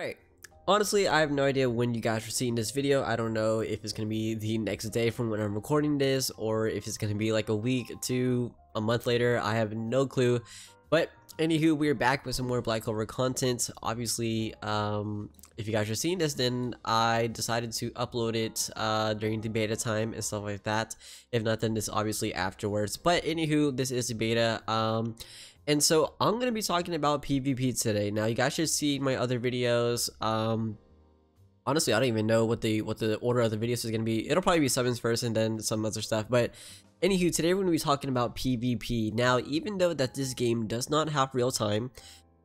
Alright, honestly, I have no idea when you guys are seeing this video. I don't know if it's going to be the next day from when I'm recording this, or if it's going to be like a week to a month later. I have no clue. But anywho, we're back with some more Black Clover content. Obviously, um, if you guys are seeing this, then I decided to upload it uh, during the beta time and stuff like that. If not, then this obviously afterwards. But anywho, this is the beta. Um, and so I'm going to be talking about PvP today. Now you guys should see my other videos. Um, honestly, I don't even know what the what the order of the videos is going to be. It'll probably be summons first and then some other stuff. But anywho, today we're going to be talking about PvP. Now, even though that this game does not have real time,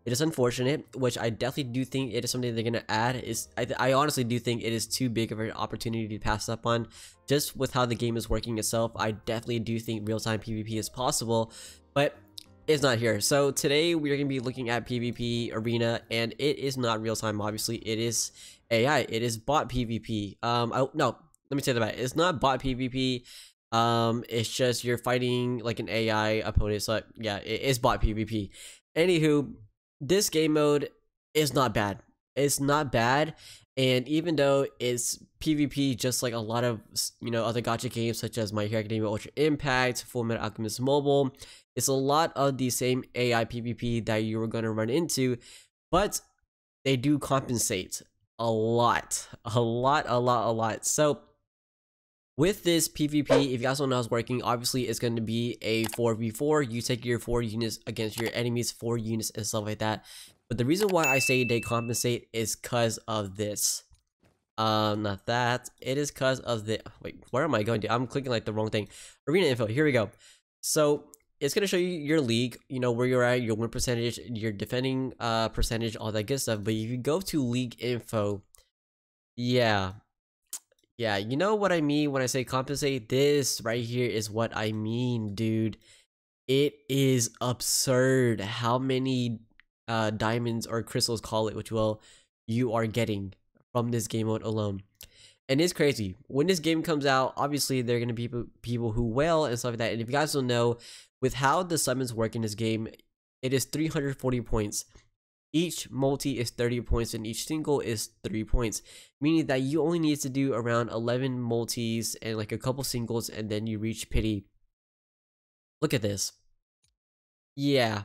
it is unfortunate, which I definitely do think it is something they're gonna add. Is I, I honestly do think it is too big of an opportunity to pass up on. Just with how the game is working itself, I definitely do think real-time PvP is possible. But is not here. So today we're going to be looking at PvP arena and it is not real time obviously. It is AI. It is bot PvP. Um I, no, let me say that back. It's not bot PvP. Um it's just you're fighting like an AI opponent. So yeah, it is bot PvP. Anywho, this game mode is not bad. It's not bad and even though it's PvP just like a lot of you know other gacha games such as My Hero Academia Ultra Impact, Full Metal Alchemist Mobile, it's a lot of the same AI PvP that you were going to run into, but they do compensate a lot, a lot, a lot, a lot. So with this PvP, if you guys don't know how it's working, obviously it's going to be a 4v4. You take your 4 units against your enemies, 4 units and stuff like that. But the reason why I say they compensate is because of this. Um, not that. It is because of the... Wait, where am I going to? I'm clicking like the wrong thing. Arena info. Here we go. So, it's going to show you your league, you know, where you're at, your win percentage, your defending uh, percentage, all that good stuff. But if you go to league info, yeah. Yeah, you know what I mean when I say compensate? This right here is what I mean, dude. It is absurd how many uh, diamonds or crystals, call it which will, you are getting from this game mode alone. And it's crazy. When this game comes out, obviously there are going to be people, who wail and stuff like that. And if you guys don't know, with how the summons work in this game, it is 340 points. Each multi is 30 points and each single is 3 points, meaning that you only need to do around 11 multis and like a couple singles and then you reach pity. Look at this. Yeah.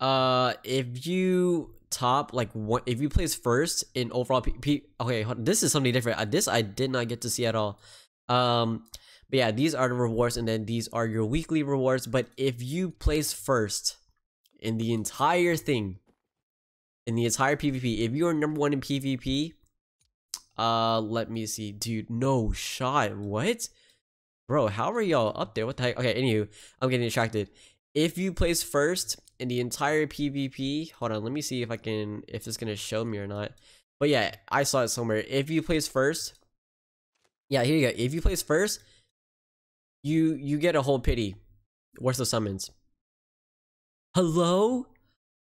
Uh, if you top like what if you place first in overall P, P okay this is something different uh, this I did not get to see at all um but yeah, these are the rewards, and then these are your weekly rewards. But if you place first in the entire thing, in the entire PvP, if you are number one in PvP, uh, let me see, dude, no shot. What? Bro, how are y'all up there? What the heck? Okay, anywho, I'm getting distracted. If you place first in the entire PvP, hold on, let me see if I can, if it's gonna show me or not. But yeah, I saw it somewhere. If you place first, yeah, here you go. If you place first, you you get a whole pity worth the summons. Hello?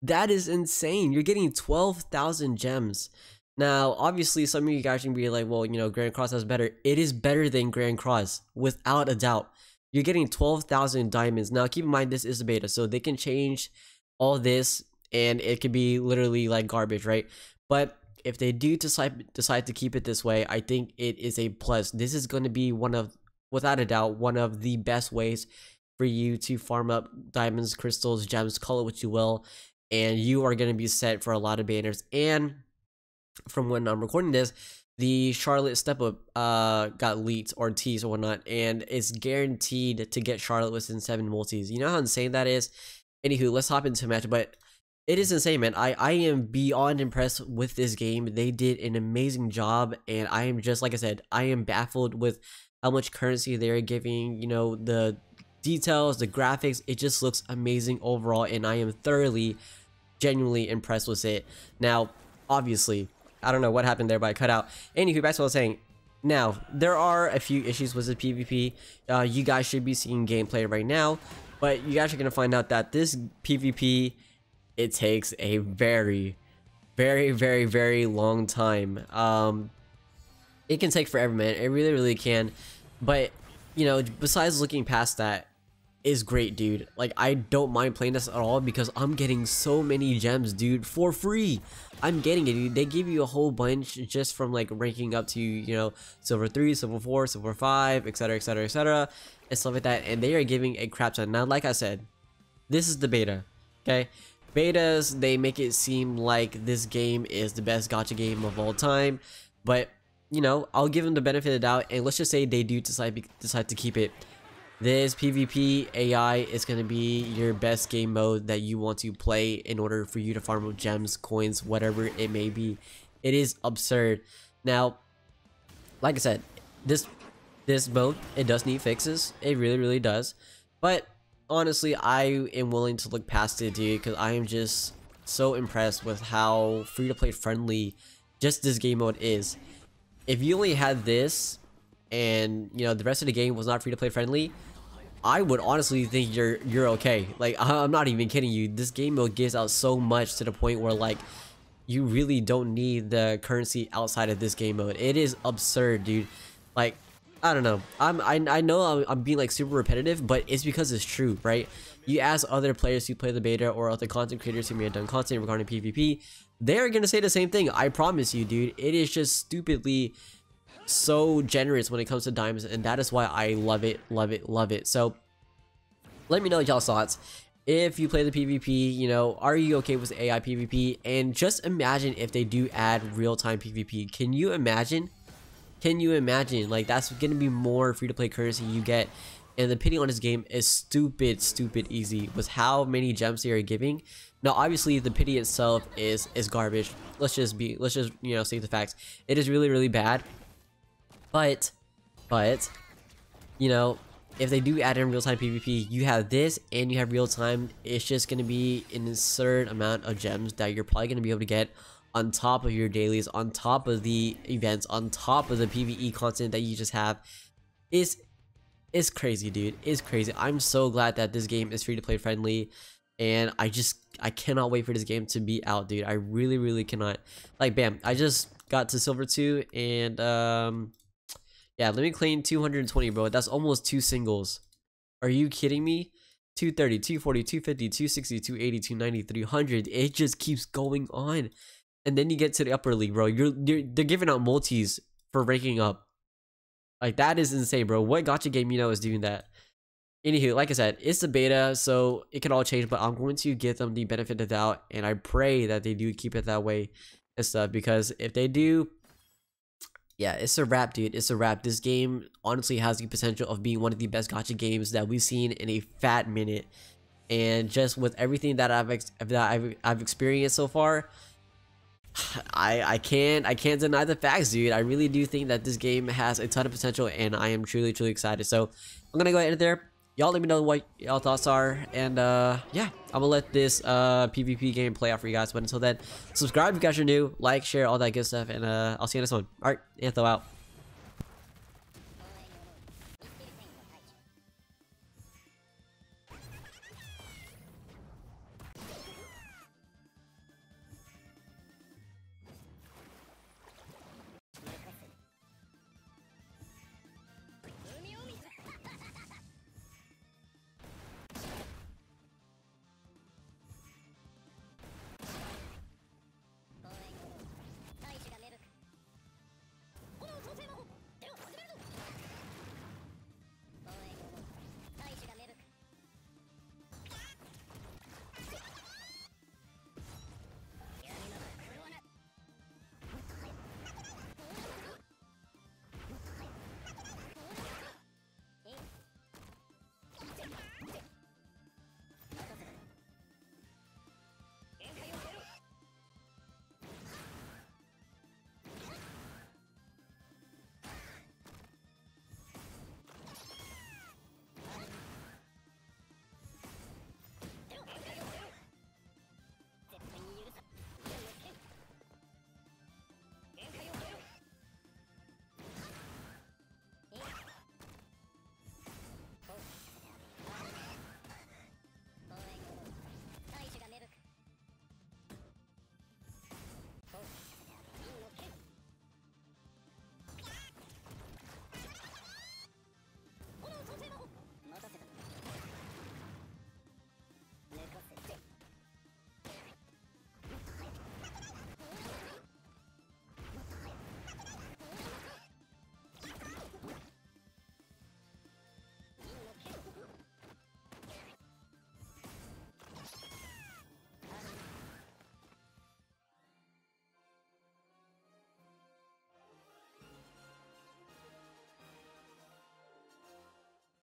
That is insane. You're getting 12,000 gems. Now, obviously, some of you guys can be like, well, you know, Grand Cross is better. It is better than Grand Cross, without a doubt. You're getting 12,000 diamonds. Now, keep in mind, this is a beta, so they can change all this, and it could be literally like garbage, right? But if they do decide, decide to keep it this way, I think it is a plus. This is going to be one of without a doubt, one of the best ways for you to farm up diamonds, crystals, gems, call it what you will, and you are going to be set for a lot of banners. And from when I'm recording this, the Charlotte step up uh got leaked or teased or whatnot, and it's guaranteed to get Charlotte within seven multis. You know how insane that is? Anywho, let's hop into the match, but it is insane, man. I, I am beyond impressed with this game. They did an amazing job, and I am just, like I said, I am baffled with how much currency they're giving, you know, the details, the graphics, it just looks amazing overall and I am thoroughly, genuinely impressed with it. Now, obviously, I don't know what happened there, but I cut out. Anywho, back to what I was saying. Now, there are a few issues with the PvP. Uh, you guys should be seeing gameplay right now, but you guys are going to find out that this PvP, it takes a very, very, very, very long time. Um, it can take forever, man. It really, really can. But, you know, besides looking past that, is great, dude. Like, I don't mind playing this at all because I'm getting so many gems, dude, for free. I'm getting it, dude. They give you a whole bunch just from, like, ranking up to, you know, Silver 3, Silver 4, Silver 5, etc, etc, etc, and stuff like that. And they are giving a crap ton. Now, like I said, this is the beta, okay? Betas, they make it seem like this game is the best gacha game of all time, but, you know, I'll give them the benefit of the doubt, and let's just say they do decide, decide to keep it this PvP AI is going to be your best game mode that you want to play in order for you to farm up gems, coins, whatever it may be. It is absurd. Now, like I said, this this mode, it does need fixes. It really, really does. But honestly, I am willing to look past it, dude, because I am just so impressed with how free-to-play friendly just this game mode is. If you only had this and you know the rest of the game was not free to play friendly I would honestly think you're you're okay. Like I'm not even kidding you. This game mode gives out so much to the point where like you really don't need the currency outside of this game mode. It is absurd, dude. Like I don't know. I'm I, I know I'm, I'm being like super repetitive, but it's because it's true, right? You ask other players who play the beta or other content creators who may have done content regarding PvP, they're gonna say the same thing. I promise you, dude. It is just stupidly so generous when it comes to diamonds and that is why I love it, love it, love it. So let me know y'all's thoughts. If you play the PvP, you know, are you okay with AI PvP? And just imagine if they do add real-time PvP. Can you imagine? Can you imagine? Like, that's going to be more free-to-play currency you get. And the pity on this game is stupid, stupid easy with how many gems they are giving. Now, obviously, the pity itself is is garbage. Let's just be, let's just, you know, say the facts. It is really, really bad. But, but, you know, if they do add in real-time PvP, you have this and you have real-time. It's just going to be an absurd amount of gems that you're probably going to be able to get on top of your dailies, on top of the events, on top of the PvE content that you just have. It's, it's crazy, dude. It's crazy. I'm so glad that this game is free-to-play friendly. And I just, I cannot wait for this game to be out, dude. I really, really cannot. Like, bam, I just got to Silver 2 and, um yeah, let me claim 220, bro. That's almost two singles. Are you kidding me? 230, 240, 250, 260, 280, 290, 300. It just keeps going on. And then you get to the upper league, bro. You're, you're they're giving out multis for ranking up. Like that is insane, bro. What gacha game you know is doing that? Anywho, like I said, it's the beta, so it can all change, but I'm going to give them the benefit of the doubt, and I pray that they do keep it that way and stuff, because if they do, yeah, it's a wrap, dude. It's a wrap. This game honestly has the potential of being one of the best gacha games that we've seen in a fat minute. And just with everything that I've that I've, I've experienced so far, I I can't I can't deny the facts, dude. I really do think that this game has a ton of potential, and I am truly truly excited. So I'm gonna go ahead and there y'all let me know what y'all thoughts are and uh yeah i'm gonna let this uh pvp game play out for you guys. But until then subscribe if you guys are new like share all that good stuff and uh i'll see you next one. All right antho out